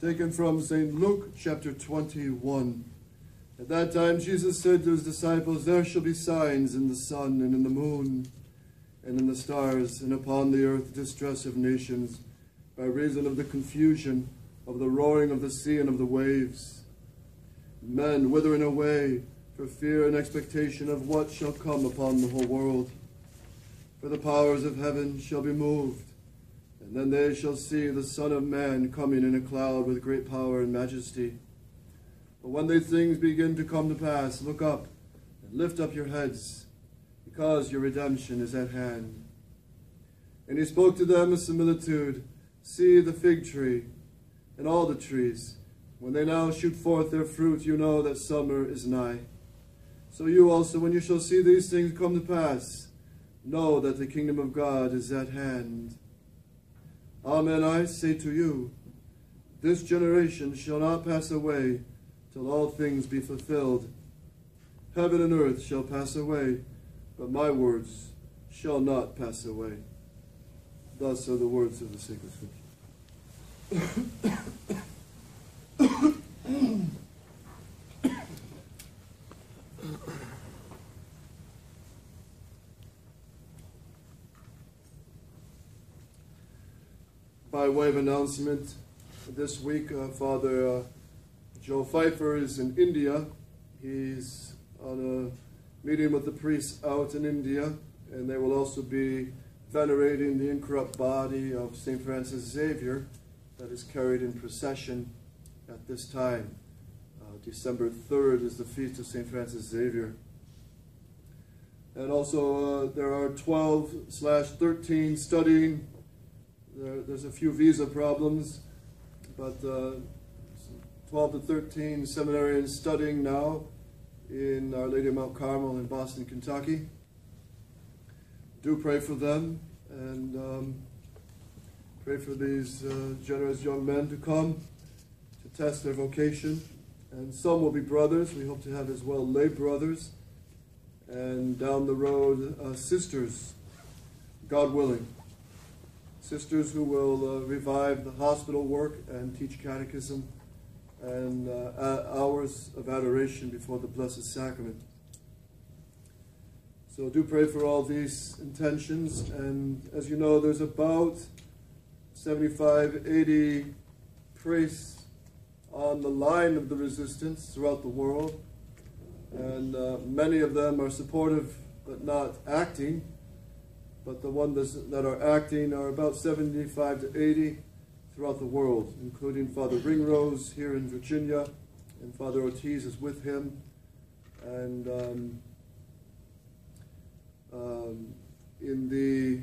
taken from St. Luke chapter 21. At that time, Jesus said to his disciples, There shall be signs in the sun and in the moon and in the stars, and upon the earth distress of nations, by reason of the confusion of the roaring of the sea and of the waves. Men withering away for fear and expectation of what shall come upon the whole world. For the powers of heaven shall be moved and then they shall see the Son of Man coming in a cloud with great power and majesty. But when these things begin to come to pass, look up and lift up your heads, because your redemption is at hand. And he spoke to them a similitude See the fig tree and all the trees. When they now shoot forth their fruit, you know that summer is nigh. So you also, when you shall see these things come to pass, know that the kingdom of God is at hand. Amen, I say to you, this generation shall not pass away till all things be fulfilled. Heaven and earth shall pass away, but my words shall not pass away. Thus are the words of the sacred scripture. By way of announcement, this week, uh, Father uh, Joe Pfeiffer is in India. He's on a meeting with the priests out in India, and they will also be venerating the incorrupt body of St. Francis Xavier that is carried in procession at this time. Uh, December 3rd is the feast of St. Francis Xavier. And also, uh, there are 12 slash 13 studying there, there's a few visa problems, but uh, 12 to 13 seminarians studying now in Our Lady of Mount Carmel in Boston, Kentucky. Do pray for them and um, pray for these uh, generous young men to come to test their vocation. And some will be brothers. We hope to have as well lay brothers. And down the road, uh, sisters, God willing sisters who will uh, revive the hospital work and teach catechism and uh, hours of adoration before the Blessed Sacrament. So do pray for all these intentions. And as you know, there's about 75, 80 priests on the line of the resistance throughout the world. And uh, many of them are supportive but not acting but the ones that are acting are about 75 to 80 throughout the world, including Father Ringrose here in Virginia, and Father Ortiz is with him. And um, um, in the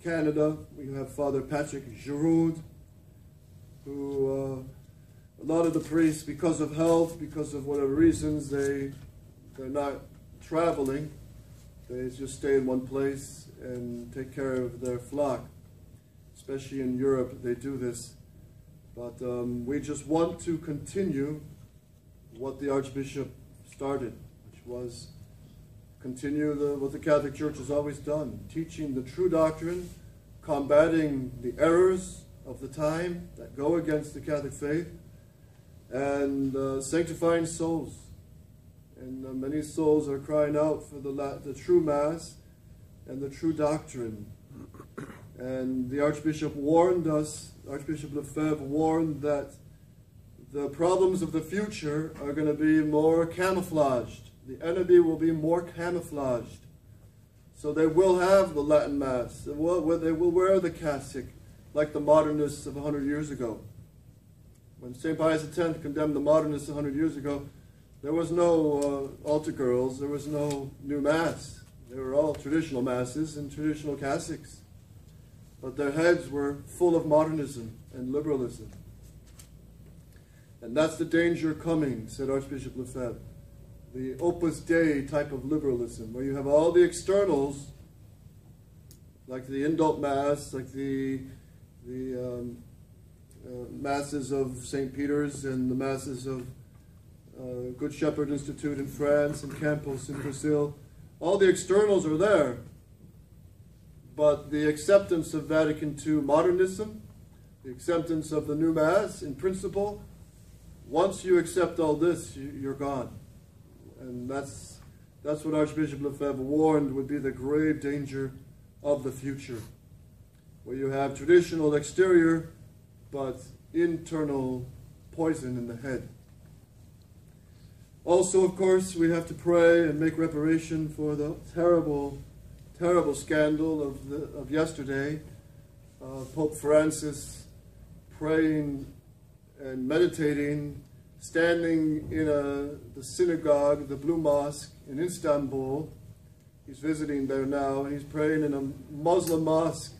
Canada, we have Father Patrick Girouard, who uh, a lot of the priests, because of health, because of whatever reasons, they they're not traveling. They just stay in one place and take care of their flock. Especially in Europe, they do this. But um, we just want to continue what the Archbishop started, which was continue the, what the Catholic Church has always done, teaching the true doctrine, combating the errors of the time that go against the Catholic faith, and uh, sanctifying souls. And uh, many souls are crying out for the, the true Mass, and the true doctrine. And the Archbishop warned us, Archbishop Lefebvre warned that the problems of the future are going to be more camouflaged. The enemy will be more camouflaged. So they will have the Latin Mass. They will, they will wear the cassock like the modernists of 100 years ago. When St. Pius X condemned the modernists 100 years ago, there was no uh, altar girls, there was no new Mass. They were all traditional masses and traditional cassocks, but their heads were full of modernism and liberalism. And that's the danger coming, said Archbishop Lefebvre. The Opus Dei type of liberalism, where you have all the externals, like the indult mass, like the, the um, uh, masses of St. Peter's and the masses of uh, Good Shepherd Institute in France and Campos in Brazil, all the externals are there, but the acceptance of Vatican II modernism, the acceptance of the new Mass in principle. Once you accept all this, you, are gone. And that's, that's what Archbishop Lefebvre warned would be the grave danger of the future, where you have traditional exterior, but internal poison in the head. Also, of course, we have to pray and make reparation for the terrible, terrible scandal of, the, of yesterday. Uh, Pope Francis praying and meditating, standing in a, the synagogue, the Blue Mosque in Istanbul. He's visiting there now, and he's praying in a Muslim mosque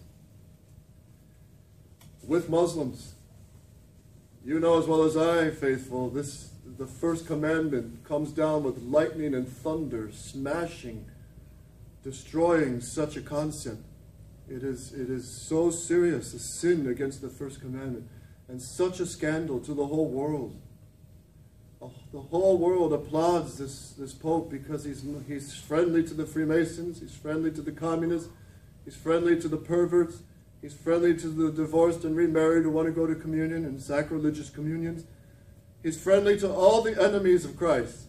with Muslims. You know as well as I, faithful, this the first commandment comes down with lightning and thunder, smashing, destroying such a concept. It is, it is so serious, a sin against the first commandment, and such a scandal to the whole world. Oh, the whole world applauds this, this Pope because he's, he's friendly to the Freemasons, he's friendly to the communists, he's friendly to the perverts, he's friendly to the divorced and remarried who want to go to communion and sacrilegious communions. He's friendly to all the enemies of Christ.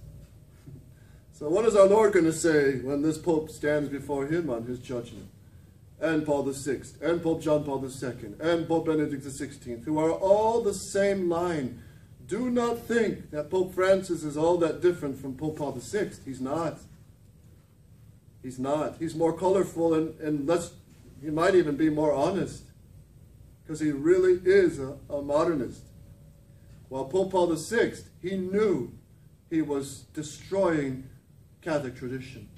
So what is our Lord going to say when this Pope stands before him on his judgment? And Paul VI, and Pope John Paul II, and Pope Benedict XVI, who are all the same line. Do not think that Pope Francis is all that different from Pope Paul VI. He's not. He's not. He's more colorful and, and less, he might even be more honest. Because he really is a, a modernist. While Pope Paul VI, he knew he was destroying Catholic tradition.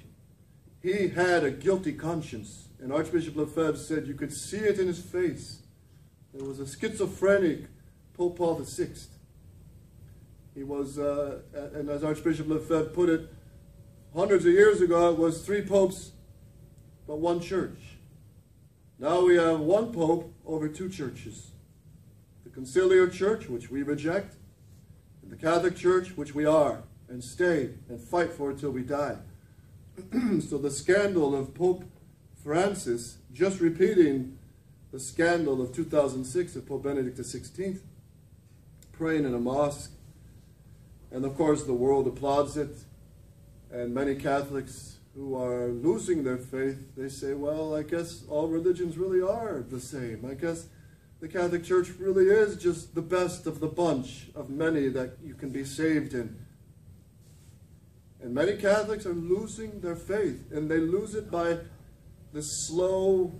He had a guilty conscience, and Archbishop Lefebvre said you could see it in his face. There was a schizophrenic Pope Paul VI. He was, uh, and as Archbishop Lefebvre put it, hundreds of years ago, it was three popes, but one church. Now we have one pope over two churches the conciliar church, which we reject, and the Catholic Church, which we are, and stay and fight for until we die. so the scandal of Pope Francis, just repeating the scandal of 2006 of Pope Benedict XVI, praying in a mosque, and of course the world applauds it, and many Catholics who are losing their faith, they say, well, I guess all religions really are the same. I guess the Catholic Church really is just the best of the bunch of many that you can be saved in. And many Catholics are losing their faith, and they lose it by the slow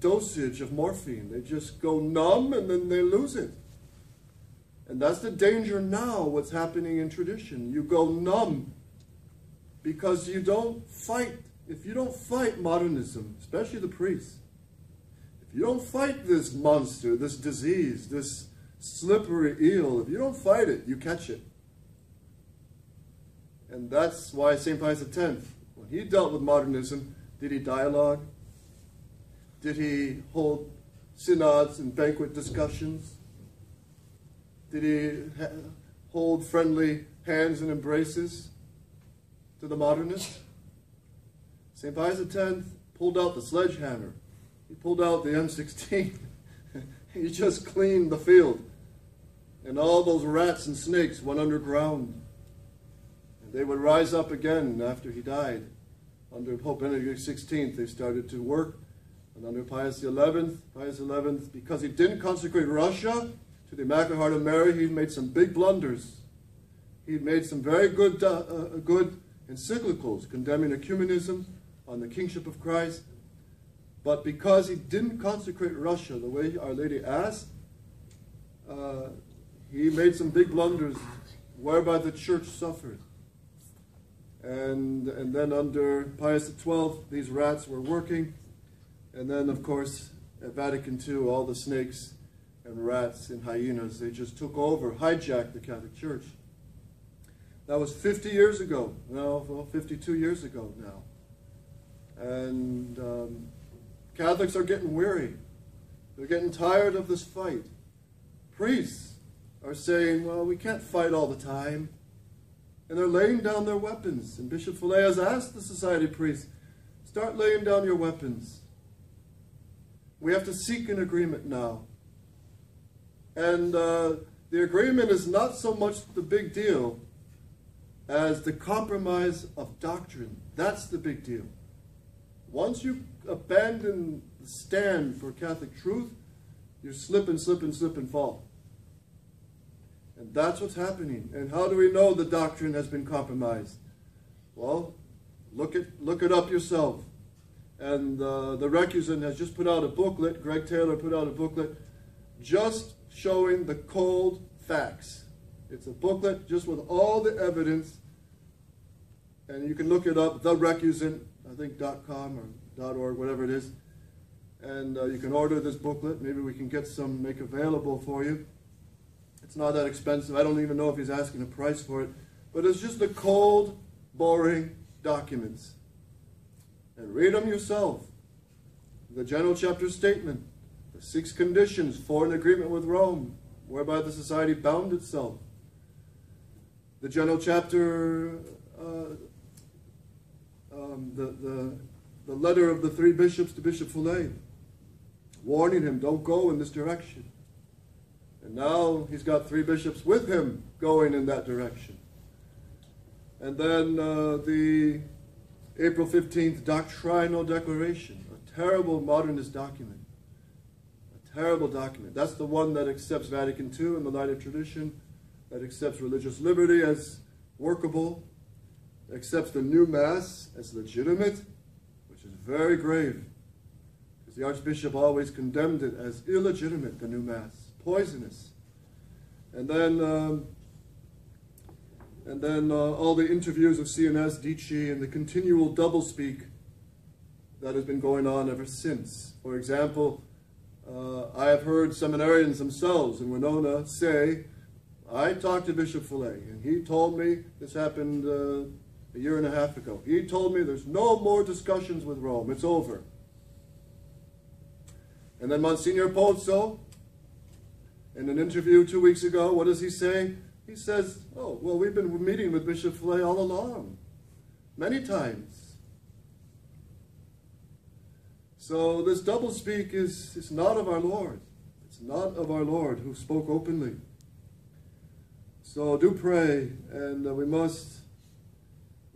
dosage of morphine. They just go numb and then they lose it. And that's the danger now, what's happening in tradition. You go numb because you don't fight. If you don't fight modernism, especially the priests, you don't fight this monster, this disease, this slippery eel, if you don't fight it, you catch it. And that's why St. Pius X, when he dealt with modernism, did he dialogue? Did he hold synods and banquet discussions? Did he hold friendly hands and embraces to the modernists? St. Pius X pulled out the sledgehammer he pulled out the M16. he just cleaned the field. And all those rats and snakes went underground. And they would rise up again after he died. Under Pope Benedict XVI, they started to work. And under Pius XI, Pius XI, because he didn't consecrate Russia to the Immaculate Heart of Mary, he made some big blunders. He made some very good, uh, uh, good encyclicals condemning ecumenism on the kingship of Christ but because he didn't consecrate Russia the way Our Lady asked, uh, he made some big blunders whereby the church suffered. And, and then under Pius XII, these rats were working. And then, of course, at Vatican II, all the snakes and rats and hyenas, they just took over, hijacked the Catholic Church. That was 50 years ago. No, well, 52 years ago now. And um, Catholics are getting weary. They're getting tired of this fight. Priests are saying, well, we can't fight all the time. And they're laying down their weapons. And Bishop Fellay has asked the society priests, start laying down your weapons. We have to seek an agreement now. And uh, the agreement is not so much the big deal as the compromise of doctrine. That's the big deal. Once you abandon the stand for Catholic truth, you slip and slip and slip and fall. And that's what's happening. And how do we know the doctrine has been compromised? Well, look it, look it up yourself. And uh, the Recusant has just put out a booklet, Greg Taylor put out a booklet, just showing the cold facts. It's a booklet just with all the evidence. And you can look it up, the Recusant, I think dot .com or .org, whatever it is. And uh, you can order this booklet. Maybe we can get some, make available for you. It's not that expensive. I don't even know if he's asking a price for it. But it's just the cold, boring documents. And read them yourself. The general chapter statement, the six conditions for an agreement with Rome, whereby the society bound itself. The general chapter, uh, um, the, the, the letter of the three bishops to Bishop Fellay, warning him, don't go in this direction. And now he's got three bishops with him going in that direction. And then uh, the April 15th Doctrinal Declaration, a terrible modernist document. A terrible document. That's the one that accepts Vatican II in the light of tradition, that accepts religious liberty as workable, accepts the new Mass as legitimate, very grave. Because the Archbishop always condemned it as illegitimate, the new Mass, poisonous. And then um, and then uh, all the interviews of CNS, Dici, and the continual doublespeak that has been going on ever since. For example, uh, I have heard seminarians themselves in Winona say, I talked to Bishop Fellay, and he told me, this happened uh, a year and a half ago, he told me there's no more discussions with Rome, it's over. And then Monsignor Pozzo, in an interview two weeks ago, what does he say? He says, Oh, well, we've been meeting with Bishop Fellay all along, many times. So this doublespeak is, is not of our Lord. It's not of our Lord who spoke openly. So do pray, and uh, we must,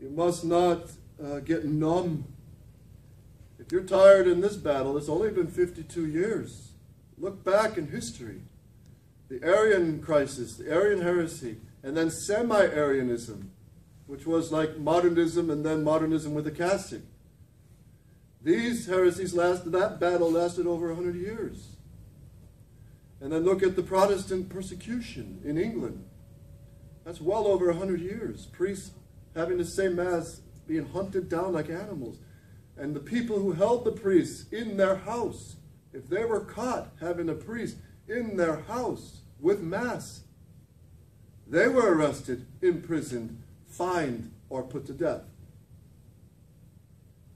you must not uh, get numb. If you're tired in this battle, it's only been 52 years. Look back in history the Arian crisis, the Arian heresy, and then semi-Arianism, which was like modernism and then modernism with a casting. These heresies lasted, that battle lasted over 100 years. And then look at the Protestant persecution in England. That's well over 100 years. Priests having to say Mass, being hunted down like animals. And the people who held the priests in their house, if they were caught having a priest in their house, with Mass. They were arrested, imprisoned, fined, or put to death.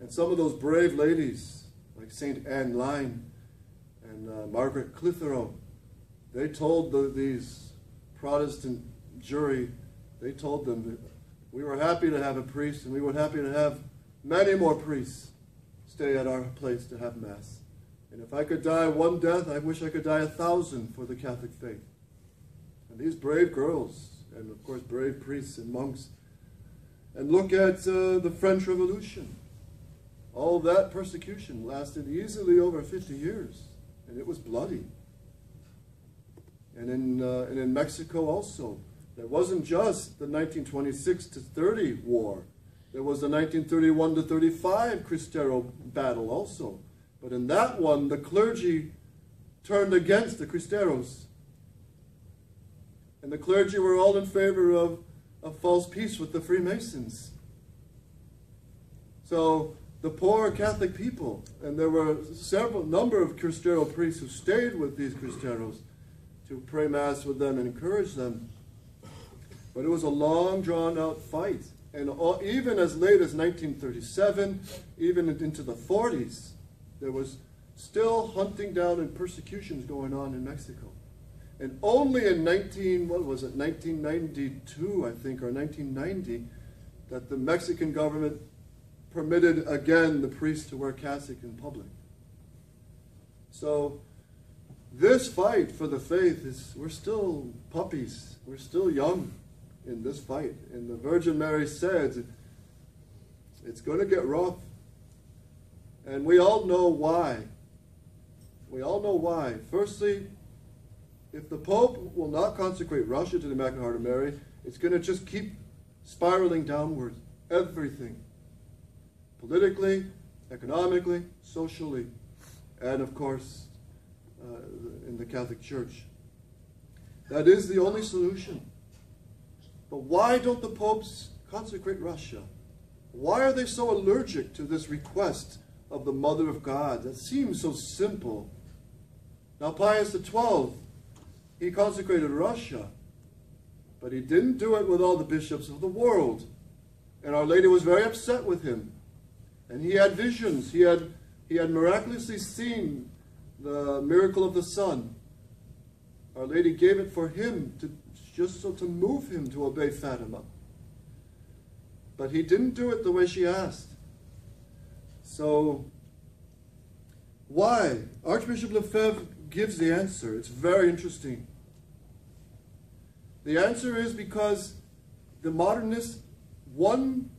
And some of those brave ladies, like St. Anne Line and uh, Margaret Clitheroe, they told the, these Protestant jury, they told them we were happy to have a priest and we were happy to have many more priests stay at our place to have Mass. And if I could die one death, I wish I could die a thousand for the Catholic faith. And these brave girls, and of course brave priests and monks, and look at uh, the French Revolution. All that persecution lasted easily over 50 years, and it was bloody. And in, uh, and in Mexico also, there wasn't just the 1926 to 30 war. There was the 1931 to 35 Cristero battle also. But in that one, the clergy turned against the Cristeros and the clergy were all in favor of a false peace with the Freemasons. So the poor Catholic people, and there were several number of Cristero priests who stayed with these Cristeros to pray Mass with them and encourage them. But it was a long, drawn-out fight. And all, even as late as 1937, even into the 40s, there was still hunting down and persecutions going on in Mexico. And only in 19, what was it, 1992, I think, or 1990, that the Mexican government permitted again the priests to wear cassock in public. So this fight for the faith is, we're still puppies. We're still young in this fight. And the Virgin Mary said, it's going to get rough. And we all know why. We all know why. Firstly, if the Pope will not consecrate Russia to the Immaculate Heart of Mary, it's going to just keep spiraling downwards. Everything. Politically, economically, socially, and of course, uh, in the Catholic Church. That is the only solution. But why don't the popes consecrate Russia? Why are they so allergic to this request of the Mother of God? That seems so simple. Now, Pius XII, he consecrated Russia, but he didn't do it with all the bishops of the world. And Our Lady was very upset with him. And he had visions. He had, he had miraculously seen the miracle of the sun. Our Lady gave it for him to just so to move him to obey Fatima. But he didn't do it the way she asked. So, why? Archbishop Lefebvre gives the answer. It's very interesting. The answer is because the modernists, one,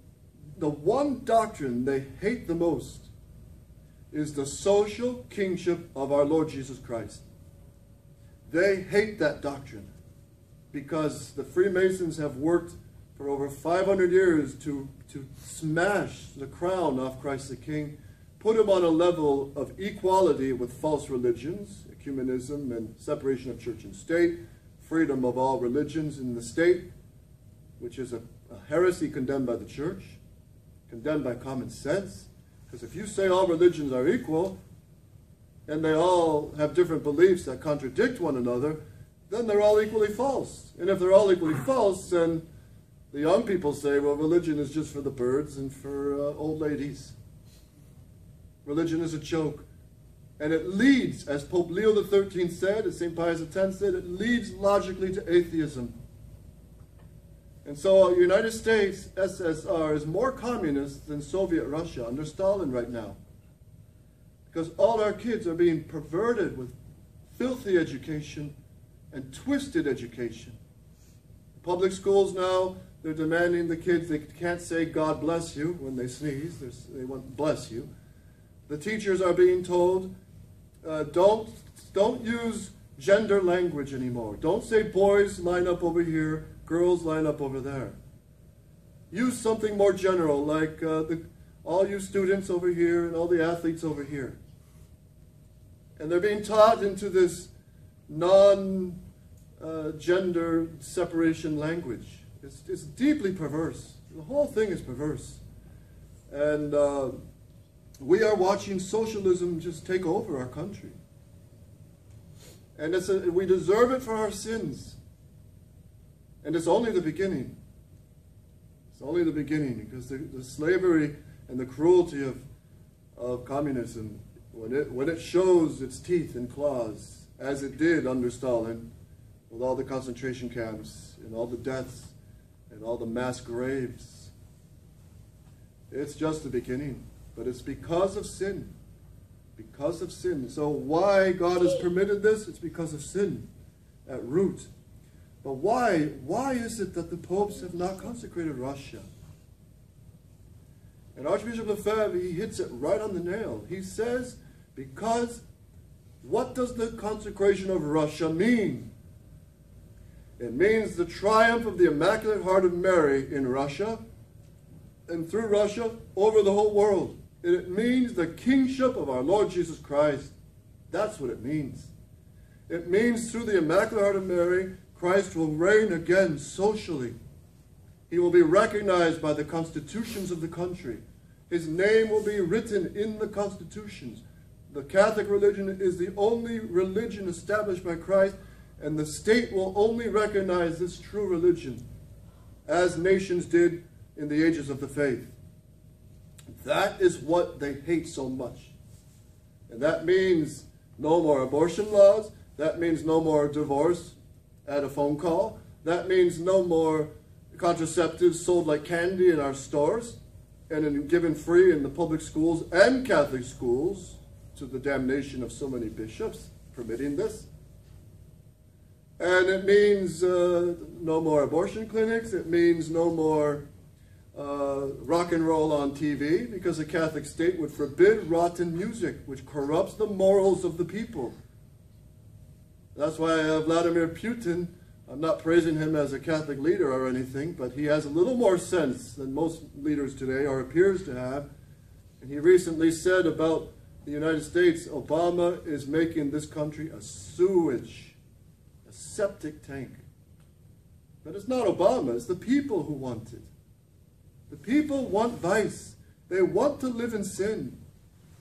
the one doctrine they hate the most is the social kingship of our Lord Jesus Christ. They hate that doctrine because the Freemasons have worked for over 500 years to, to smash the crown off Christ the King, put him on a level of equality with false religions, ecumenism and separation of church and state, freedom of all religions in the state, which is a, a heresy condemned by the church, condemned by common sense. Because if you say all religions are equal, and they all have different beliefs that contradict one another, then they're all equally false. And if they're all equally false, then the young people say, well, religion is just for the birds and for uh, old ladies. Religion is a joke. And it leads, as Pope Leo XIII said, as St. Pius X said, it leads logically to atheism. And so uh, United States SSR is more communist than Soviet Russia under Stalin right now. Because all our kids are being perverted with filthy education and twisted education. Public schools now, they're demanding the kids, they can't say God bless you when they sneeze, they want bless you. The teachers are being told, uh, don't, don't use gender language anymore. Don't say boys line up over here, girls line up over there. Use something more general, like uh, the, all you students over here and all the athletes over here. And they're being taught into this non uh, gender separation language. It's, it's deeply perverse. The whole thing is perverse. And uh, we are watching socialism just take over our country. And a, we deserve it for our sins. And it's only the beginning. It's only the beginning because the, the slavery and the cruelty of, of communism, when it, when it shows its teeth and claws, as it did under Stalin, with all the concentration camps and all the deaths and all the mass graves, it's just the beginning. But it's because of sin. Because of sin. So why God has permitted this? It's because of sin at root. But why? Why is it that the popes have not consecrated Russia? And Archbishop Lefebvre, he hits it right on the nail. He says, because what does the consecration of Russia mean? It means the triumph of the Immaculate Heart of Mary in Russia and through Russia over the whole world. It means the kingship of our Lord Jesus Christ. That's what it means. It means through the Immaculate Heart of Mary, Christ will reign again socially. He will be recognized by the constitutions of the country. His name will be written in the constitutions. The Catholic religion is the only religion established by Christ, and the state will only recognize this true religion, as nations did in the ages of the faith. That is what they hate so much. And that means no more abortion laws. That means no more divorce at a phone call. That means no more contraceptives sold like candy in our stores and given free in the public schools and Catholic schools to the damnation of so many bishops. permitting this. And it means uh, no more abortion clinics. It means no more uh, rock and roll on TV because the Catholic state would forbid rotten music, which corrupts the morals of the people. That's why uh, Vladimir Putin, I'm not praising him as a Catholic leader or anything, but he has a little more sense than most leaders today, or appears to have. And he recently said about the United States, Obama is making this country a sewage, septic tank. But it's not Obama, it's the people who want it. The people want vice. They want to live in sin.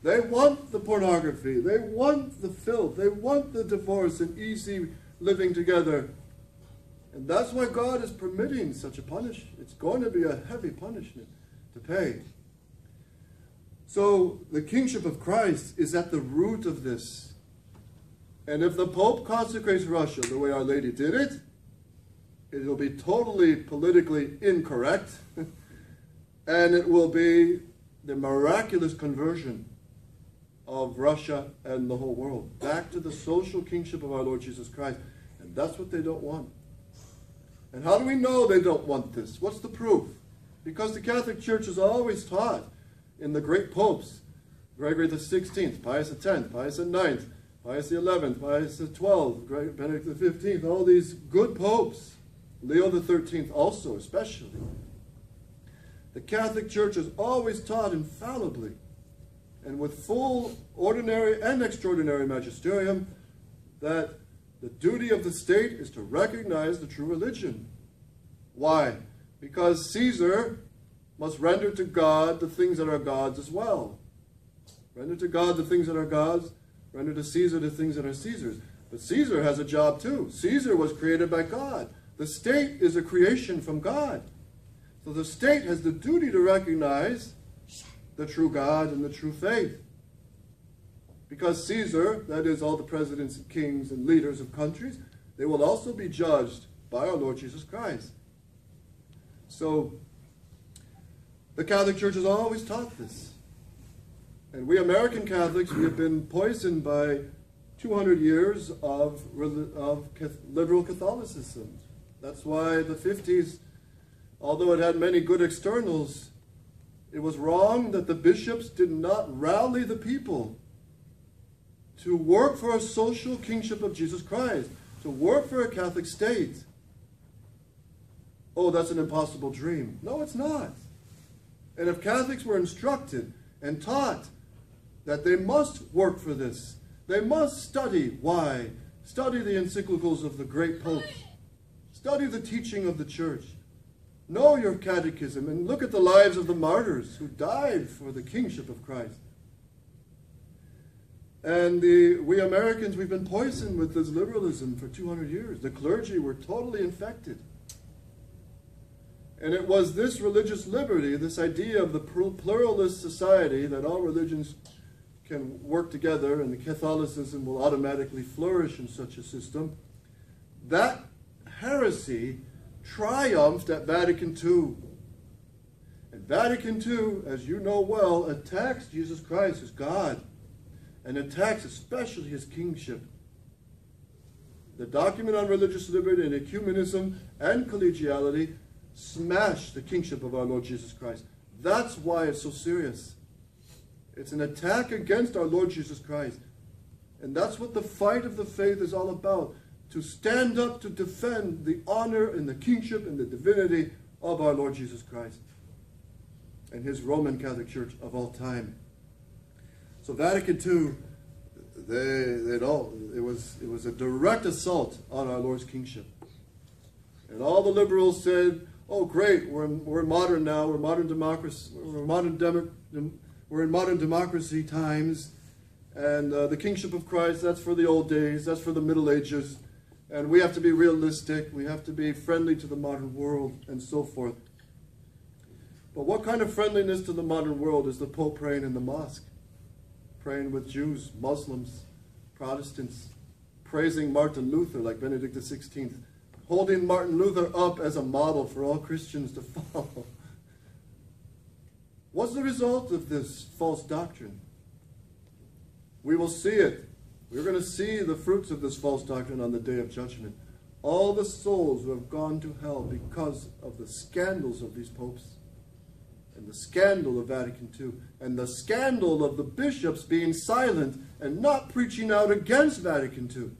They want the pornography. They want the filth. They want the divorce and easy living together. And that's why God is permitting such a punishment. It's going to be a heavy punishment to pay. So the kingship of Christ is at the root of this. And if the Pope consecrates Russia the way Our Lady did it, it'll be totally politically incorrect. and it will be the miraculous conversion of Russia and the whole world back to the social kingship of our Lord Jesus Christ. And that's what they don't want. And how do we know they don't want this? What's the proof? Because the Catholic Church has always taught in the great popes, Gregory the 16th, Pius 10th, Pius 9th, Pius 11th, Pius 12th, Benedict 15th, all these good popes, Leo XIII also especially. The Catholic Church has always taught infallibly and with full ordinary and extraordinary magisterium that the duty of the state is to recognize the true religion. Why? Because Caesar must render to God the things that are God's as well. Render to God the things that are God's, render to Caesar the things that are Caesar's. But Caesar has a job too. Caesar was created by God. The state is a creation from God. So the state has the duty to recognize the true God and the true faith. Because Caesar, that is all the presidents and kings and leaders of countries, they will also be judged by our Lord Jesus Christ. So the Catholic Church has always taught this. And we American Catholics, we have been poisoned by 200 years of, of liberal Catholicism. That's why the 50s, although it had many good externals, it was wrong that the bishops did not rally the people to work for a social kingship of Jesus Christ, to work for a Catholic state. Oh, that's an impossible dream. No, it's not. And if Catholics were instructed and taught that they must work for this, they must study why, study the encyclicals of the great popes, study the teaching of the church, Know your catechism and look at the lives of the martyrs who died for the kingship of Christ. And the, we Americans, we've been poisoned with this liberalism for 200 years. The clergy were totally infected. And it was this religious liberty, this idea of the pluralist society that all religions can work together and the Catholicism will automatically flourish in such a system, that heresy triumphed at Vatican II. And Vatican II, as you know well, attacks Jesus Christ as God and attacks especially his kingship. The document on religious liberty and ecumenism and collegiality smash the kingship of our Lord Jesus Christ. That's why it's so serious. It's an attack against our Lord Jesus Christ. And that's what the fight of the faith is all about to stand up to defend the honor and the kingship and the divinity of our Lord Jesus Christ and his Roman Catholic Church of all time. So Vatican II, they, they all, it, was, it was a direct assault on our Lord's kingship. And all the liberals said, oh great, we're, we're modern now, we're modern democracy, we're, modern demo, we're in modern democracy times, and uh, the kingship of Christ, that's for the old days, that's for the Middle Ages. And we have to be realistic, we have to be friendly to the modern world, and so forth. But what kind of friendliness to the modern world is the Pope praying in the mosque? Praying with Jews, Muslims, Protestants, praising Martin Luther like Benedict XVI, holding Martin Luther up as a model for all Christians to follow. What's the result of this false doctrine? We will see it We're going to see the fruits of this false doctrine on the day of judgment. All the souls who have gone to hell because of the scandals of these popes, and the scandal of Vatican II, and the scandal of the bishops being silent and not preaching out against Vatican II.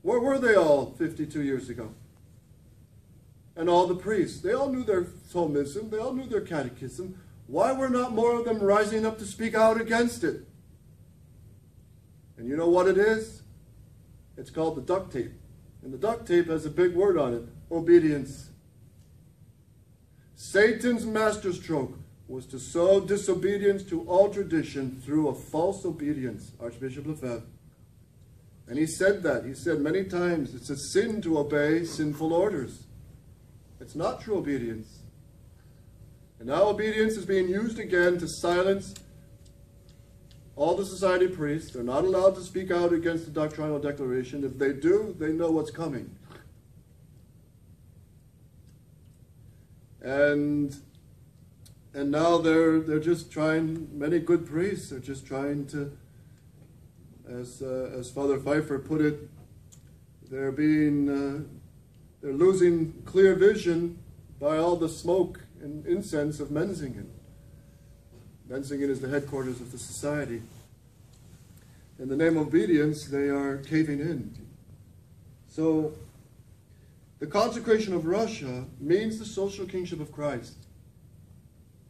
Where were they all 52 years ago? And all the priests, they all knew their Thomism, they all knew their catechism. Why were not more of them rising up to speak out against it? And you know what it is? It's called the duct tape. And the duct tape has a big word on it obedience. Satan's masterstroke was to sow disobedience to all tradition through a false obedience, Archbishop Lefebvre. And he said that. He said many times it's a sin to obey sinful orders. It's not true obedience. And now obedience is being used again to silence all the society priests. They're not allowed to speak out against the doctrinal declaration. If they do, they know what's coming. And and now they're they're just trying. Many good priests are just trying to, as uh, as Father Pfeiffer put it, they're being uh, they're losing clear vision by all the smoke and incense of Menzingen. Menzingen is the headquarters of the society. In the name of obedience, they are caving in. So, the consecration of Russia means the social kingship of Christ.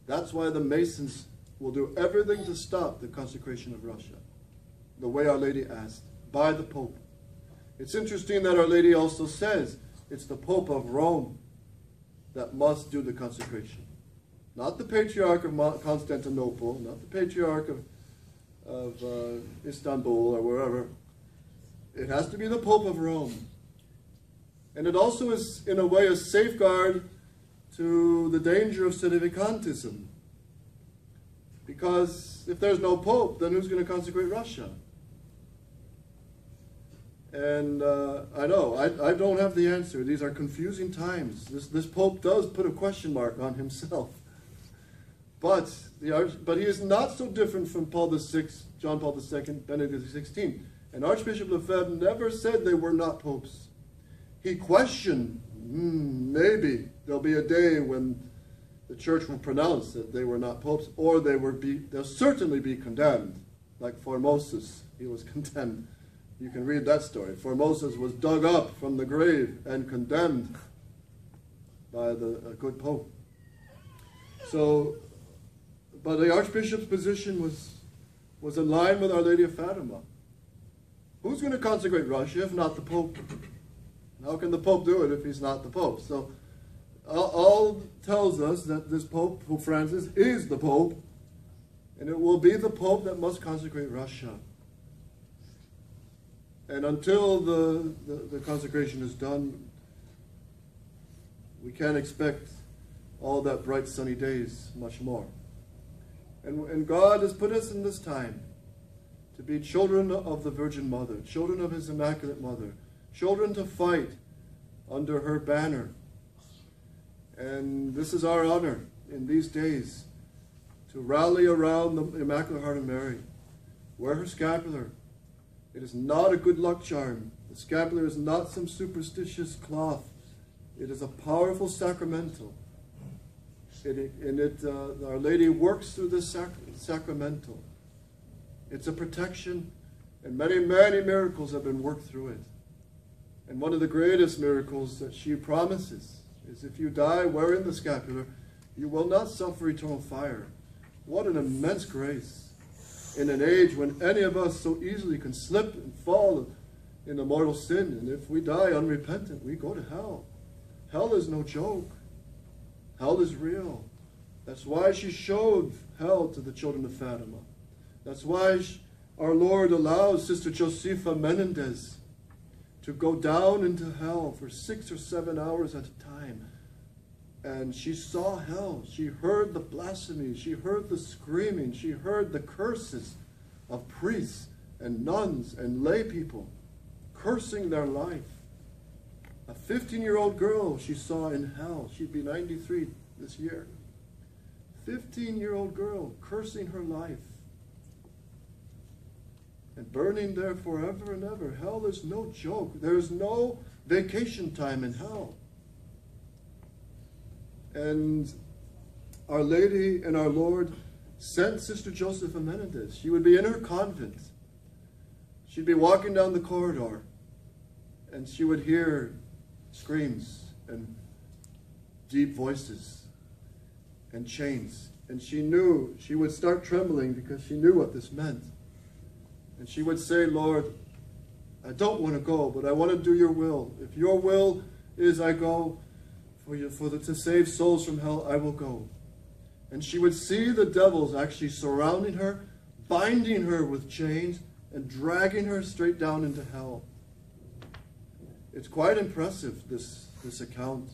That's why the Masons will do everything to stop the consecration of Russia, the way Our Lady asked, by the Pope. It's interesting that Our Lady also says it's the Pope of Rome that must do the consecration. Not the Patriarch of Constantinople, not the Patriarch of, of uh, Istanbul or wherever. It has to be the Pope of Rome. And it also is, in a way, a safeguard to the danger of sedevacantism. Because if there's no pope, then who's going to consecrate Russia? And uh, I know, I, I don't have the answer. These are confusing times. This, this pope does put a question mark on himself. But, the, but he is not so different from Paul VI, John Paul II, Benedict XVI. And Archbishop Lefebvre never said they were not popes. He questioned, mm, maybe there'll be a day when the church will pronounce that they were not popes, or they will be, they'll certainly be condemned, like Formosus, he was condemned. You can read that story. Formosus was dug up from the grave and condemned by the good pope. So, but the archbishop's position was was in line with Our Lady of Fatima. Who's going to consecrate Russia if not the pope? How can the pope do it if he's not the pope? So all tells us that this Pope, Pope Francis, is the Pope, and it will be the Pope that must consecrate Russia. And until the, the, the consecration is done, we can't expect all that bright sunny days much more. And, and God has put us in this time to be children of the Virgin Mother, children of His Immaculate Mother, children to fight under her banner and this is our honor in these days to rally around the Immaculate Heart of Mary. Wear her scapular. It is not a good luck charm. The scapular is not some superstitious cloth. It is a powerful sacramental. It, and it, uh, Our Lady works through this sac sacramental. It's a protection, and many, many miracles have been worked through it. And one of the greatest miracles that she promises is if you die wearing the scapular, you will not suffer eternal fire. What an immense grace. In an age when any of us so easily can slip and fall in a mortal sin, and if we die unrepentant, we go to hell. Hell is no joke. Hell is real. That's why she showed hell to the children of Fatima. That's why our Lord allows Sister Josefa Menendez to go down into hell for six or seven hours at a time. And she saw hell. She heard the blasphemy. She heard the screaming. She heard the curses of priests and nuns and lay people cursing their life. A 15 year old girl she saw in hell. She'd be 93 this year. 15 year old girl cursing her life. and burning there forever and ever. Hell is no joke. There is no vacation time in hell. And Our Lady and our Lord sent Sister Josefa Menendez. She would be in her convent. She'd be walking down the corridor, and she would hear screams and deep voices and chains. And she knew, she would start trembling because she knew what this meant. And she would say, Lord, I don't want to go, but I want to do your will. If your will is I go for the, to save souls from hell, I will go. And she would see the devils actually surrounding her, binding her with chains, and dragging her straight down into hell. It's quite impressive, this, this account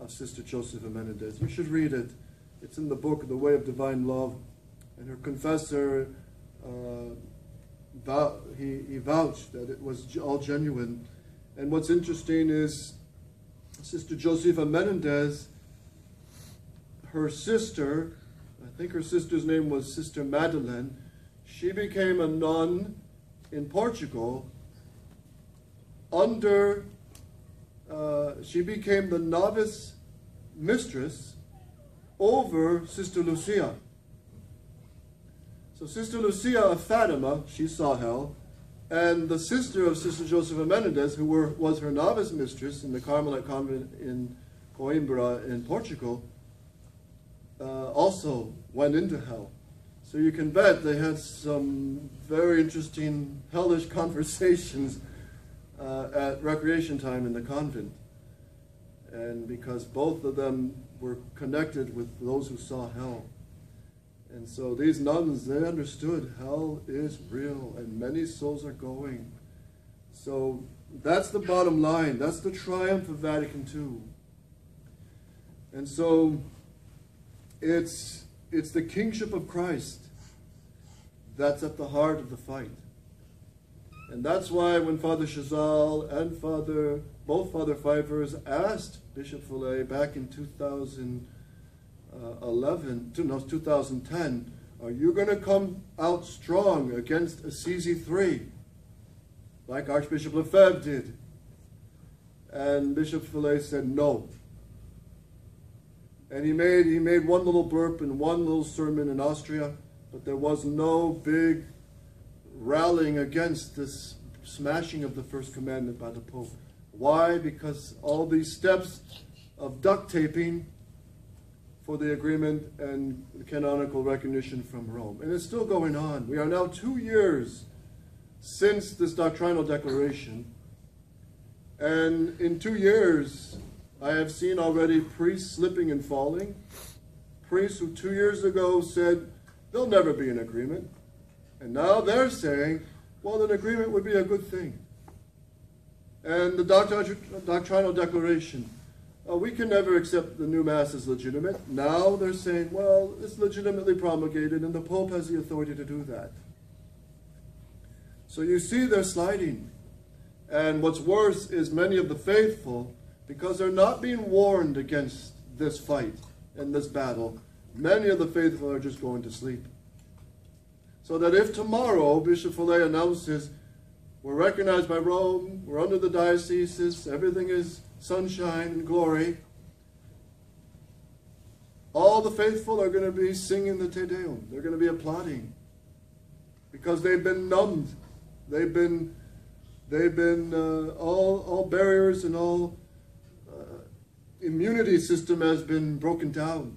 of Sister Josefa Menendez. You should read it. It's in the book, The Way of Divine Love. And her confessor, uh, vou- he, he vouched that it was all genuine. And what's interesting is Sister Josefa Menendez, her sister, I think her sister's name was Sister Madeleine, she became a nun in Portugal under, uh, she became the novice mistress over Sister Lucia. So Sister Lucia of Fatima, she saw hell, and the sister of Sister Josepha Menendez, who were, was her novice mistress in the Carmelite convent in Coimbra in Portugal, uh, also went into hell. So you can bet they had some very interesting hellish conversations uh, at recreation time in the convent. And because both of them were connected with those who saw hell. And so these nuns, they understood hell is real and many souls are going. So that's the bottom line. That's the triumph of Vatican II. And so it's, it's the kingship of Christ that's at the heart of the fight. And that's why when Father Chazal and Father, both Father Pfeiffer's asked Bishop Fellay back in 2000, uh, 11, no, 2010, you going to come out strong against Assisi 3, like Archbishop Lefebvre did. And Bishop Fellay said no. And he made, he made one little burp and one little sermon in Austria, but there was no big rallying against this smashing of the first commandment by the Pope. Why? Because all these steps of duct taping for the agreement and canonical recognition from Rome. And it's still going on. We are now two years since this doctrinal declaration. And in two years, I have seen already priests slipping and falling. Priests who two years ago said there'll never be an agreement. And now they're saying, well, an agreement would be a good thing. And the doctrinal declaration, uh, we can never accept the new Mass as legitimate. Now they're saying, well, it's legitimately promulgated, and the Pope has the authority to do that. So you see, they're sliding. And what's worse is many of the faithful, because they're not being warned against this fight and this battle, many of the faithful are just going to sleep. So that if tomorrow Bishop Fellay announces we're recognized by Rome, we're under the dioceses, everything is sunshine and glory, all the faithful are going to be singing the Te Deum. They're going to be applauding because they've been numbed. They've been, they've been uh, all all barriers and all uh, immunity system has been broken down.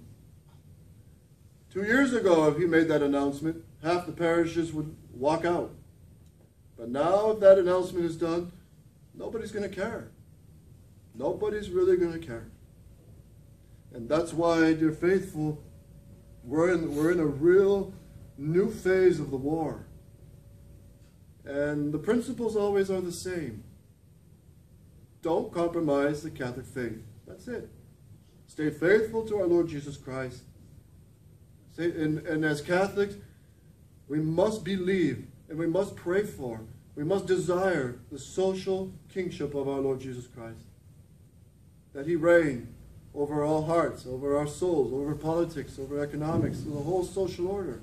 Two years ago, if he made that announcement, half the parishes would walk out. But now, that announcement is done, nobody's going to care. Nobody's really going to care. And that's why, dear faithful, we're in, we're in a real new phase of the war. And the principles always are the same. Don't compromise the Catholic faith. That's it. Stay faithful to our Lord Jesus Christ. And, and as Catholics, we must believe and we must pray for, we must desire the social kingship of our Lord Jesus Christ. That he reign over all hearts, over our souls, over politics, over economics, the whole social order.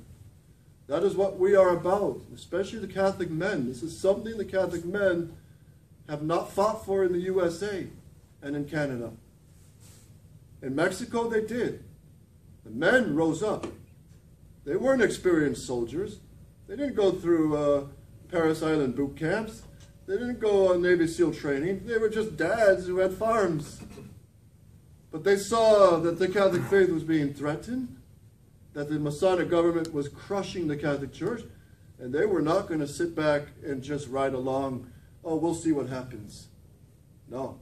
That is what we are about, especially the Catholic men. This is something the Catholic men have not fought for in the USA and in Canada. In Mexico, they did. The men rose up. They weren't experienced soldiers. They didn't go through uh, Parris Island boot camps. They didn't go on Navy SEAL training. They were just dads who had farms. But they saw that the Catholic faith was being threatened, that the Masonic government was crushing the Catholic Church, and they were not going to sit back and just ride along, oh, we'll see what happens. No.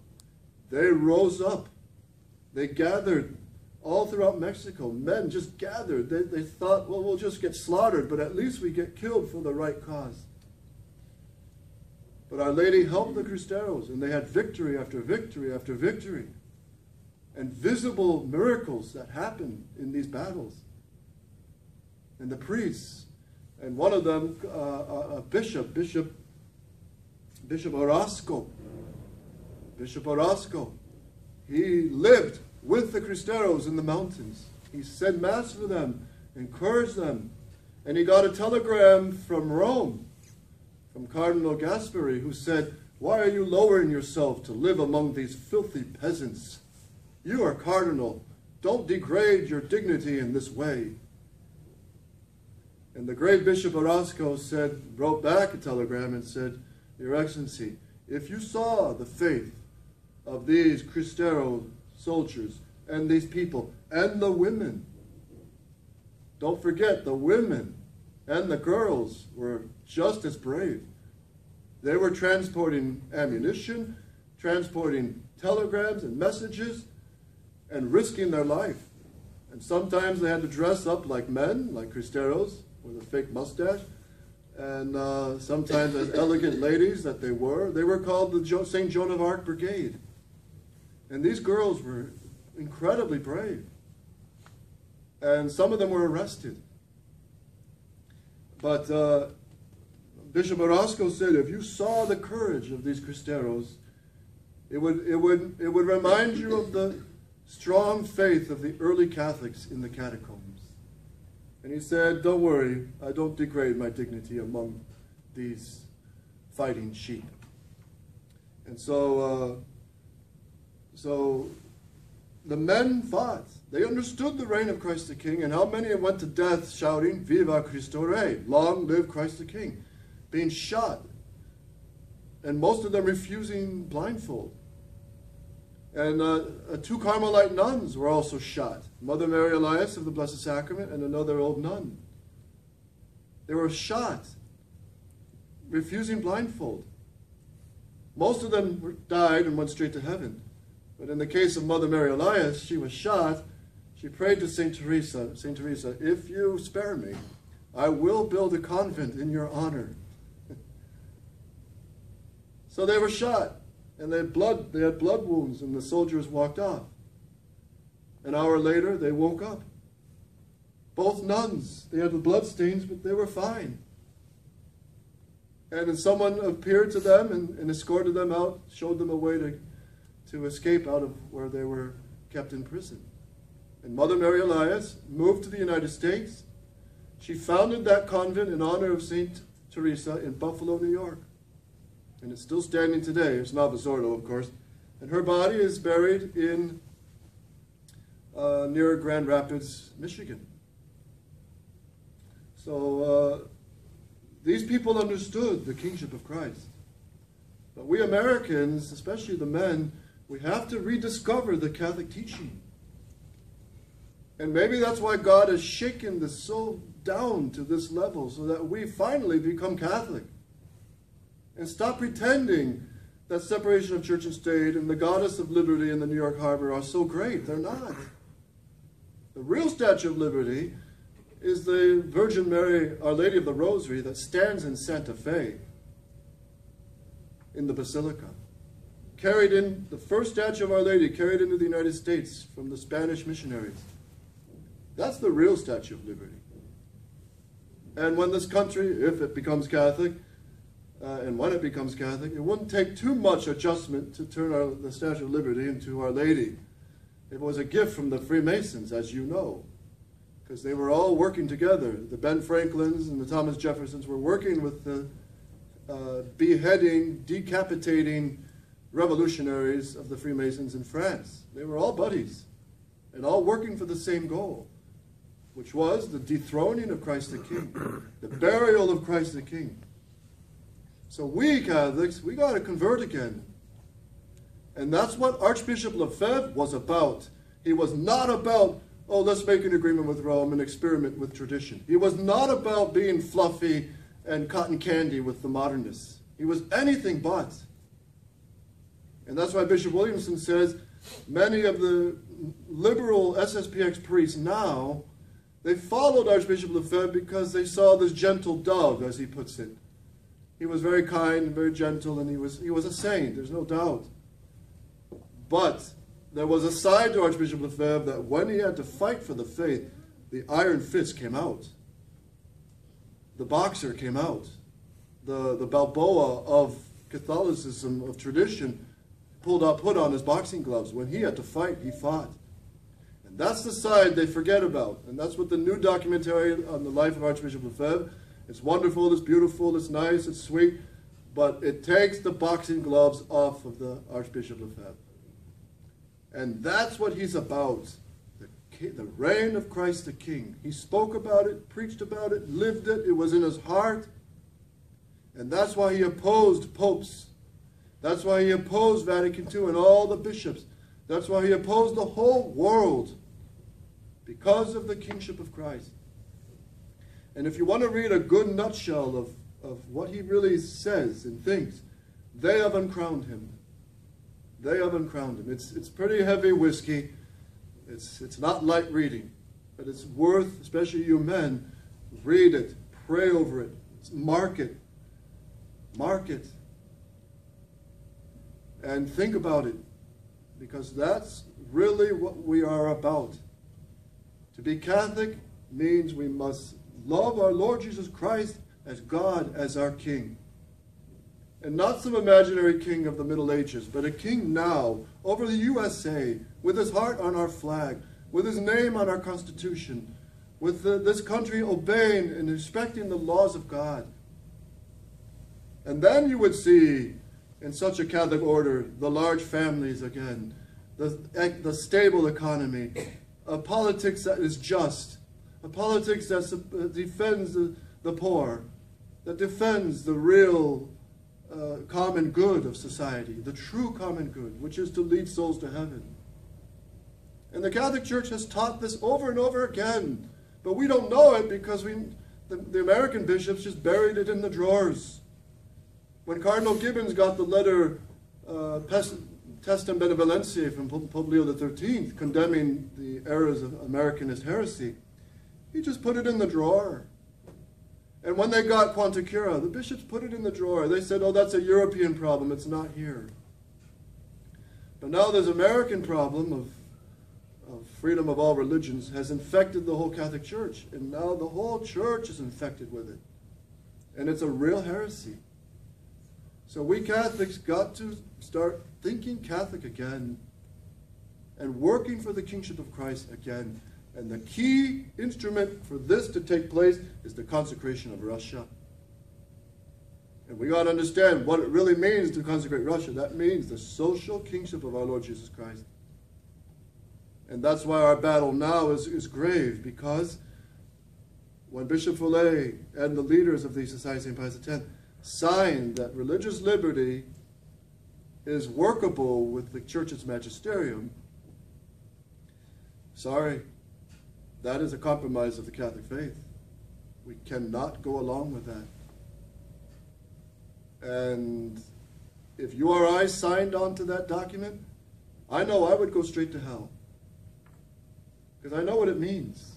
They rose up. They gathered all throughout Mexico. Men just gathered. They, they thought, well, we'll just get slaughtered, but at least we get killed for the right cause. But Our Lady helped the Cristeros, and they had victory after victory after victory. And visible miracles that happened in these battles. And the priests, and one of them, uh, a, bishop, Bishop, Bishop Orozco, Bishop Orozco, he lived with the Cristeros in the mountains. He said Mass for them, encouraged them. And he got a telegram from Rome, from Cardinal Gasparri, who said, Why are you lowering yourself to live among these filthy peasants? You are cardinal. Don't degrade your dignity in this way. And the great Bishop Orozco said, wrote back a telegram and said, Your Excellency, if you saw the faith of these Cristero soldiers and these people and the women. Don't forget, the women and the girls were just as brave. They were transporting ammunition, transporting telegrams and messages, and risking their life. And sometimes they had to dress up like men, like Cristeros, with a fake mustache. And uh, sometimes as elegant ladies that they were, they were called the St. Joan of Arc Brigade. And these girls were incredibly brave. And some of them were arrested. But uh, Bishop Orozco said if you saw the courage of these Cristeros, it would, it, would, it would remind you of the strong faith of the early Catholics in the catacombs. And he said, Don't worry, I don't degrade my dignity among these fighting sheep. And so, uh, so the men fought. They understood the reign of Christ the King and how many went to death shouting, Viva Cristo Rey, long live Christ the King, being shot. And most of them refusing blindfold. And uh, uh, two Carmelite nuns were also shot Mother Mary Elias of the Blessed Sacrament and another old nun. They were shot, refusing blindfold. Most of them died and went straight to heaven. But in the case of Mother Mary Elias, she was shot. She prayed to St. Teresa, St. Teresa, if you spare me, I will build a convent in your honor. so they were shot, and they had blood, they had blood wounds, and the soldiers walked off. An hour later, they woke up. Both nuns, they had the blood stains, but they were fine. And then someone appeared to them and, and escorted them out, showed them a way to to escape out of where they were kept in prison. And Mother Mary Elias moved to the United States. She founded that convent in honor of St. Teresa in Buffalo, New York. And it's still standing today. It's Novus Ordo, of course. And her body is buried in uh, near Grand Rapids, Michigan. So uh, these people understood the kingship of Christ. But we Americans, especially the men, we have to rediscover the Catholic teaching. And maybe that's why God has shaken the soul down to this level so that we finally become Catholic. And stop pretending that separation of church and state and the goddess of liberty in the New York harbor are so great. They're not. The real Statue of Liberty is the Virgin Mary, Our Lady of the Rosary, that stands in Santa Fe in the Basilica carried in, the first statue of Our Lady carried into the United States from the Spanish missionaries. That's the real Statue of Liberty. And when this country, if it becomes Catholic, uh, and when it becomes Catholic, it wouldn't take too much adjustment to turn our, the Statue of Liberty into Our Lady. It was a gift from the Freemasons, as you know. because they were all working together. The Ben Franklins and the Thomas Jeffersons were working with the uh, beheading, decapitating revolutionaries of the Freemasons in France. They were all buddies and all working for the same goal, which was the dethroning of Christ the King, the burial of Christ the King. So we Catholics, we got to convert again. And that's what Archbishop Lefebvre was about. He was not about, oh, let's make an agreement with Rome and experiment with tradition. He was not about being fluffy and cotton candy with the modernists. He was anything but. And that's why Bishop Williamson says many of the liberal SSPX priests now, they followed Archbishop Lefebvre because they saw this gentle dove, as he puts it. He was very kind and very gentle, and he was, he was a saint, there's no doubt. But there was a side to Archbishop Lefebvre that when he had to fight for the faith, the iron fist came out. The boxer came out. The, the Balboa of Catholicism, of tradition, pulled up, put on his boxing gloves. When he had to fight, he fought. And that's the side they forget about. And that's what the new documentary on the life of Archbishop Lefebvre, it's wonderful, it's beautiful, it's nice, it's sweet, but it takes the boxing gloves off of the Archbishop Lefebvre. And that's what he's about. The, the reign of Christ the King. He spoke about it, preached about it, lived it. It was in his heart. And that's why he opposed popes. That's why he opposed Vatican II and all the bishops. That's why he opposed the whole world. Because of the kingship of Christ. And if you want to read a good nutshell of, of what he really says and thinks, they have uncrowned him. They have uncrowned him. It's, it's pretty heavy whiskey. It's, it's not light reading, but it's worth, especially you men, read it, pray over it, mark it, mark it, and think about it, because that's really what we are about. To be Catholic means we must love our Lord Jesus Christ as God, as our King and not some imaginary king of the Middle Ages, but a king now over the USA, with his heart on our flag, with his name on our Constitution, with the, this country obeying and respecting the laws of God. And then you would see, in such a Catholic order, the large families again, the, the stable economy, a politics that is just, a politics that defends the, the poor, that defends the real uh, common good of society, the true common good, which is to lead souls to heaven. And the Catholic Church has taught this over and over again, but we don't know it because we, the, the American bishops just buried it in the drawers. When Cardinal Gibbons got the letter uh, Testem Benevolentiae from Pope Leo XIII condemning the errors of Americanist heresy, he just put it in the drawer. And when they got Quanta Cura, the bishops put it in the drawer. They said, oh, that's a European problem. It's not here. But now this American problem of, of freedom of all religions has infected the whole Catholic Church. And now the whole church is infected with it. And it's a real heresy. So we Catholics got to start thinking Catholic again and working for the kingship of Christ again. And the key instrument for this to take place is the consecration of Russia. And we got to understand what it really means to consecrate Russia. That means the social kingship of our Lord Jesus Christ. And that's why our battle now is, is grave, because when Bishop Fellay and the leaders of the Society of St. Pius X signed that religious liberty is workable with the church's magisterium, sorry, that is a compromise of the Catholic faith. We cannot go along with that. And if you or I signed on to that document, I know I would go straight to hell. Because I know what it means.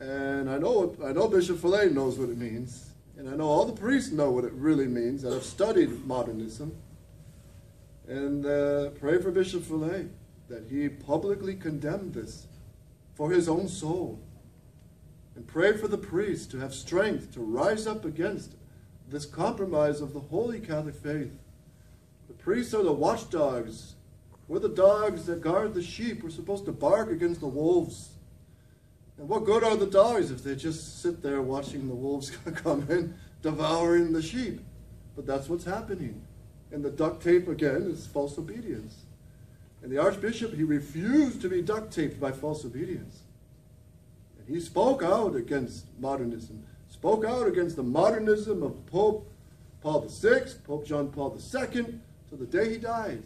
And I know, I know Bishop Fellay knows what it means. And I know all the priests know what it really means that have studied modernism. And uh, pray for Bishop Fellay that he publicly condemned this for his own soul. And pray for the priests to have strength to rise up against this compromise of the holy Catholic faith. The priests are the watchdogs. We're the dogs that guard the sheep. We're supposed to bark against the wolves. And what good are the dogs if they just sit there watching the wolves come in, devouring the sheep? But that's what's happening. And the duct tape, again, is false obedience. And the archbishop, he refused to be duct taped by false obedience. And he spoke out against modernism, spoke out against the modernism of Pope Paul VI, Pope John Paul II, to the day he died.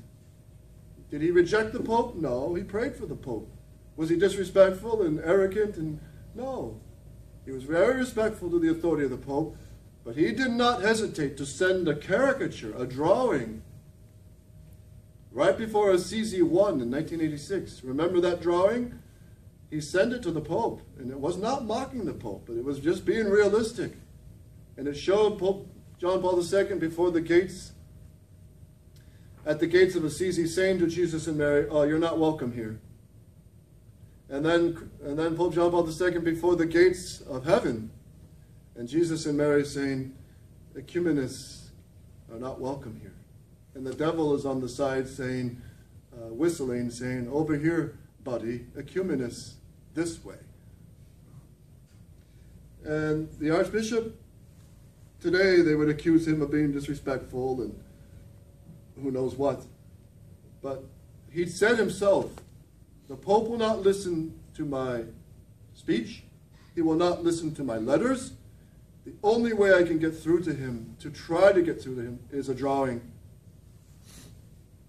Did he reject the Pope? No, he prayed for the Pope. Was he disrespectful and arrogant? And no, he was very respectful to the authority of the Pope, but he did not hesitate to send a caricature, a drawing, right before Assisi one in 1986. Remember that drawing? He sent it to the Pope, and it was not mocking the Pope, but it was just being realistic. And it showed Pope John Paul II before the gates, at the gates of Assisi, saying to Jesus and Mary, Oh, you're not welcome here. And then, and then Pope John Paul II before the gates of heaven. And Jesus and Mary saying, ecumenists are not welcome here. And the devil is on the side saying, uh, whistling, saying, over here, buddy, ecumenists, this way. And the Archbishop, today they would accuse him of being disrespectful and who knows what. But he said himself, the Pope will not listen to my speech. He will not listen to my letters. The only way I can get through to him, to try to get through to him, is a drawing.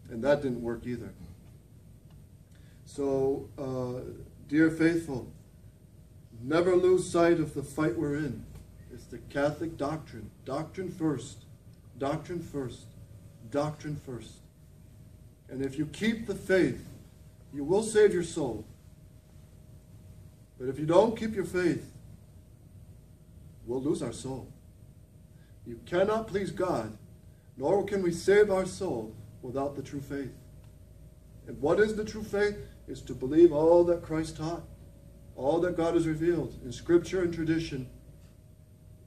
And that didn't work either. So, uh, dear faithful, never lose sight of the fight we're in. It's the Catholic doctrine. Doctrine first. Doctrine first. Doctrine first. And if you keep the faith, you will save your soul. But if you don't keep your faith, we'll lose our soul. You cannot please God, nor can we save our soul without the true faith. And what is the true faith? Is to believe all that Christ taught, all that God has revealed in Scripture and tradition.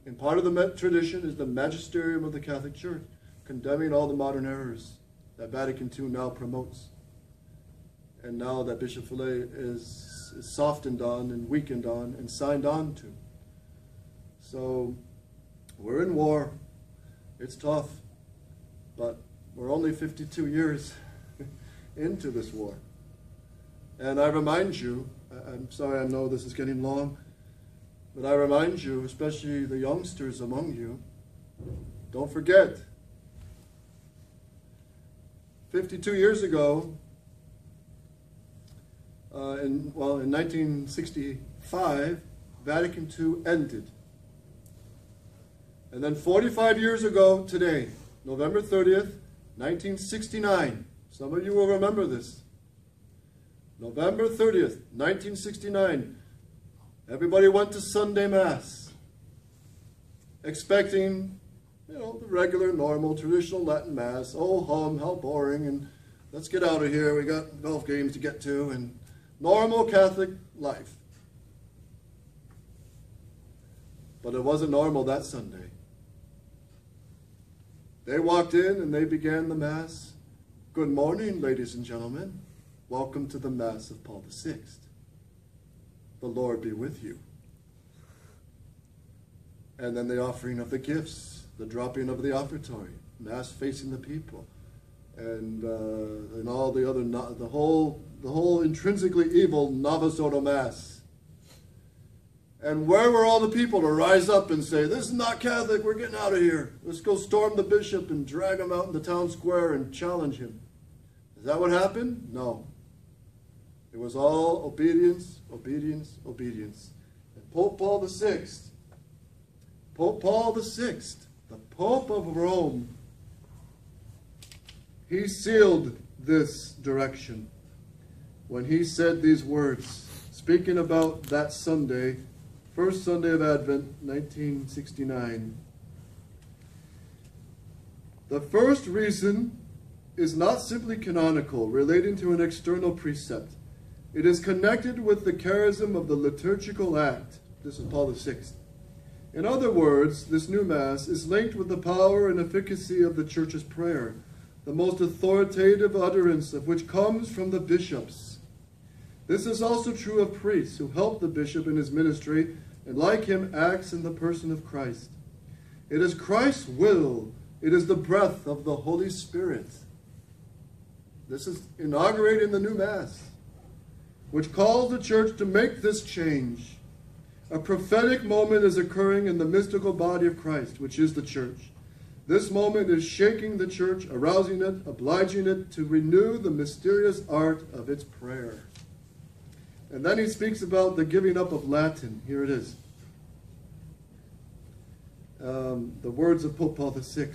And part of the tradition is the magisterium of the Catholic Church, condemning all the modern errors that Vatican II now promotes and now that Bishop Fellay is, is softened on and weakened on and signed on to. So we're in war. It's tough, but we're only 52 years into this war. And I remind you, I'm sorry I know this is getting long, but I remind you, especially the youngsters among you, don't forget, 52 years ago, uh, in, well, in 1965, Vatican II ended. And then 45 years ago today, November 30th, 1969, some of you will remember this. November 30th, 1969, everybody went to Sunday Mass, expecting, you know, the regular, normal, traditional Latin Mass. Oh, hum, how boring, and let's get out of here. We got golf games to get to, and normal Catholic life. But it wasn't normal that Sunday. They walked in and they began the Mass. Good morning, ladies and gentlemen. Welcome to the Mass of Paul VI. The Lord be with you. And then the offering of the gifts, the dropping of the offertory, Mass facing the people, and uh, and all the other, the whole the whole intrinsically evil Novus Ordo Mass. And where were all the people to rise up and say, this is not Catholic, we're getting out of here. Let's go storm the bishop and drag him out in the town square and challenge him. Is that what happened? No. It was all obedience, obedience, obedience. And Pope Paul VI, Pope Paul VI, the Pope of Rome, he sealed this direction when he said these words, speaking about that Sunday, first Sunday of Advent, 1969. The first reason is not simply canonical, relating to an external precept. It is connected with the charism of the liturgical act. This is Paul VI. In other words, this new Mass is linked with the power and efficacy of the Church's prayer, the most authoritative utterance of which comes from the bishops This is also true of priests who help the bishop in his ministry and, like him, acts in the person of Christ. It is Christ's will, it is the breath of the Holy Spirit. This is inaugurating the new Mass, which calls the church to make this change. A prophetic moment is occurring in the mystical body of Christ, which is the church. This moment is shaking the church, arousing it, obliging it to renew the mysterious art of its prayer. And then he speaks about the giving up of Latin. Here it is. Um, the words of Pope Paul VI.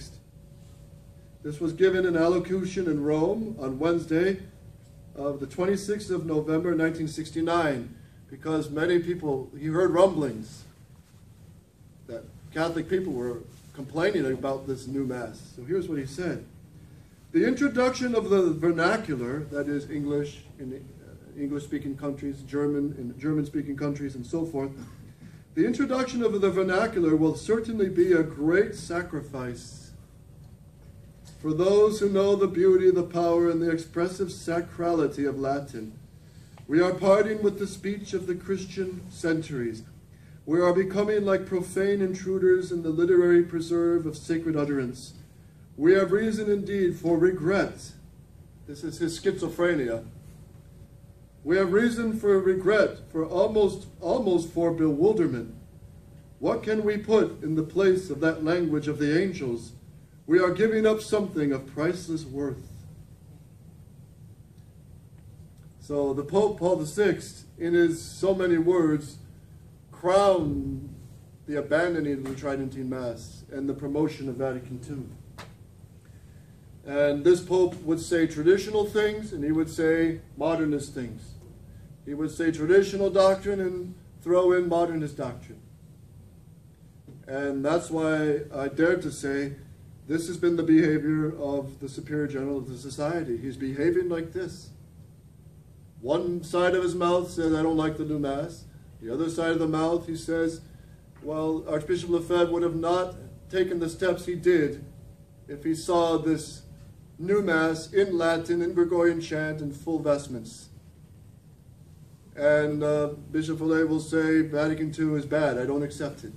This was given in allocution in Rome on Wednesday of the 26th of November 1969 because many people, he heard rumblings that Catholic people were complaining about this new Mass. So here's what he said. The introduction of the vernacular, that is English in English-speaking countries, German and German-speaking countries, and so forth, the introduction of the vernacular will certainly be a great sacrifice for those who know the beauty, the power, and the expressive sacrality of Latin. We are parting with the speech of the Christian centuries. We are becoming like profane intruders in the literary preserve of sacred utterance. We have reason indeed for regret. This is his schizophrenia. We have reason for regret, for almost, almost for bewilderment. What can we put in the place of that language of the angels? We are giving up something of priceless worth. So the Pope Paul VI, in his so many words, crowned the abandoning of the Tridentine Mass and the promotion of Vatican II. And this Pope would say traditional things and he would say modernist things. He would say traditional doctrine and throw in modernist doctrine. And that's why I dare to say this has been the behavior of the Superior General of the Society. He's behaving like this. One side of his mouth says, I don't like the new Mass. The other side of the mouth, he says, well, Archbishop Lefebvre would have not taken the steps he did if he saw this new Mass in Latin, in Gregorian chant, in full vestments. And uh, Bishop Fellay will say Vatican II is bad, I don't accept it.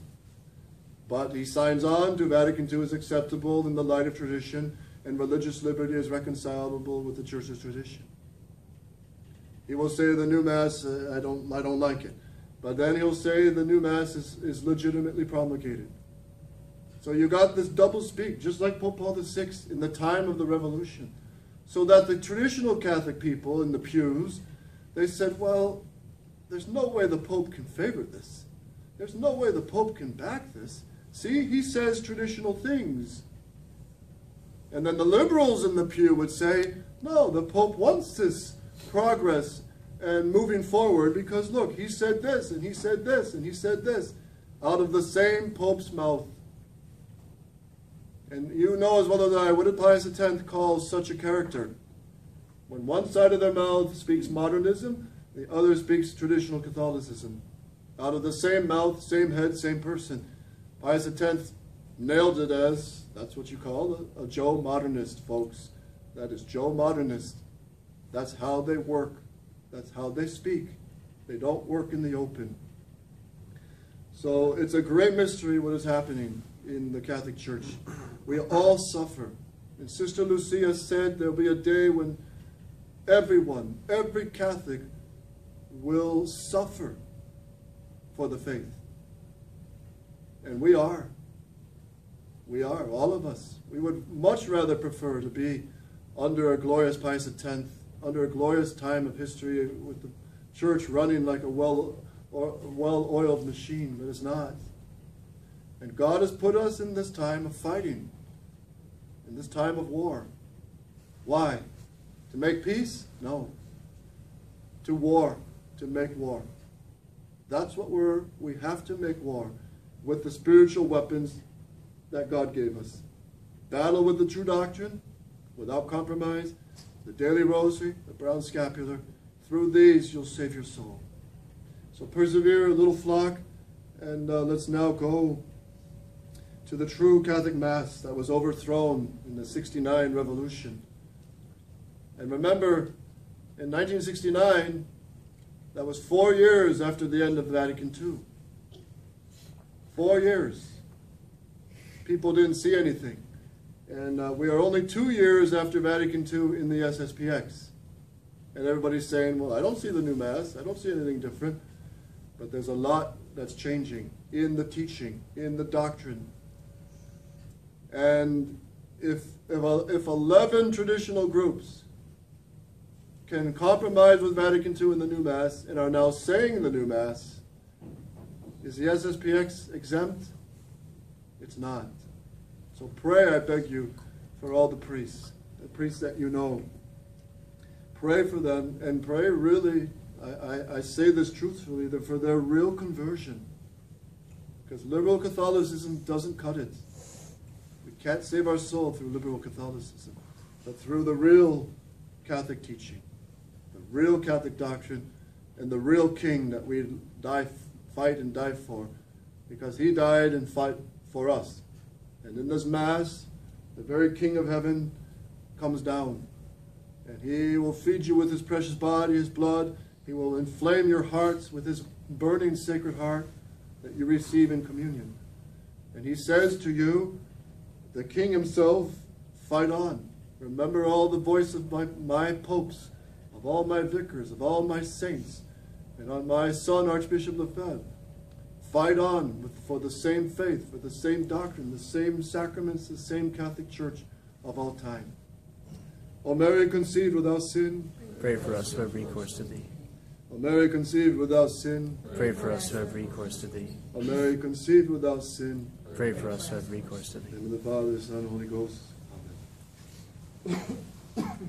But he signs on to Vatican II is acceptable in the light of tradition, and religious liberty is reconcilable with the Church's tradition. He will say the new Mass, uh, I, don't, I don't like it. But then he'll say the new Mass is, is legitimately promulgated. So you got this double speak, just like Pope Paul VI in the time of the Revolution. So that the traditional Catholic people in the pews, they said, well, there's no way the Pope can favor this. There's no way the Pope can back this. See, he says traditional things. And then the liberals in the pew would say, no, the Pope wants this progress and moving forward because look, he said this and he said this and he said this out of the same Pope's mouth. And you know as well as I, what did Pius X call such a character? When one side of their mouth speaks modernism, the other speaks traditional Catholicism. Out of the same mouth, same head, same person. Pius X nailed it as, that's what you call a, a Joe modernist, folks. That is Joe modernist. That's how they work. That's how they speak. They don't work in the open. So it's a great mystery what is happening in the Catholic Church. We all suffer. And Sister Lucia said there'll be a day when everyone, every Catholic, will suffer for the faith. And we are. We are, all of us. We would much rather prefer to be under a glorious Pius X under a glorious time of history with the church running like a well, well-oiled machine, but it's not. And God has put us in this time of fighting, in this time of war. Why? To make peace? No. To war, to make war. That's what we're, we have to make war with the spiritual weapons that God gave us. Battle with the true doctrine without compromise, the daily rosary, the brown scapular. Through these, you'll save your soul. So persevere, little flock, and uh, let's now go to the true Catholic Mass that was overthrown in the 69 revolution. And remember, in 1969, That was four years after the end of Vatican II. Four years. People didn't see anything. And uh, we are only two years after Vatican II in the SSPX. And everybody's saying, well, I don't see the new Mass. I don't see anything different. But there's a lot that's changing in the teaching, in the doctrine. And if, if, if 11 traditional groups can compromise with Vatican II in the new Mass and are now saying the new Mass, is the SSPX exempt? It's not. So pray, I beg you, for all the priests, the priests that you know. Pray for them and pray really, I, I, I say this truthfully, that for their real conversion. Because liberal Catholicism doesn't cut it. We can't save our soul through liberal Catholicism, but through the real Catholic teaching, real Catholic doctrine, and the real King that we die, fight and die for, because He died and fought for us. And in this Mass, the very King of Heaven comes down, and He will feed you with His precious body, His blood. He will inflame your hearts with His burning sacred heart that you receive in communion. And He says to you, the king himself, fight on. Remember all the voice of my, my popes, of all my vicars, of all my saints, and on my son, Archbishop Lefebvre. Fight on with, for the same faith, for the same doctrine, the same sacraments, the same Catholic Church of all time. O Mary conceived without sin. Pray for us who have recourse to thee. O Mary conceived without sin. Pray for us who have recourse to thee. O Mary conceived without sin. Pray for us who have recourse to In thee. the name of the Father, the Son, Holy Ghost. Amen.